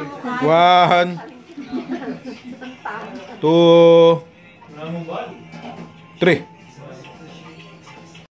One. Two. Three.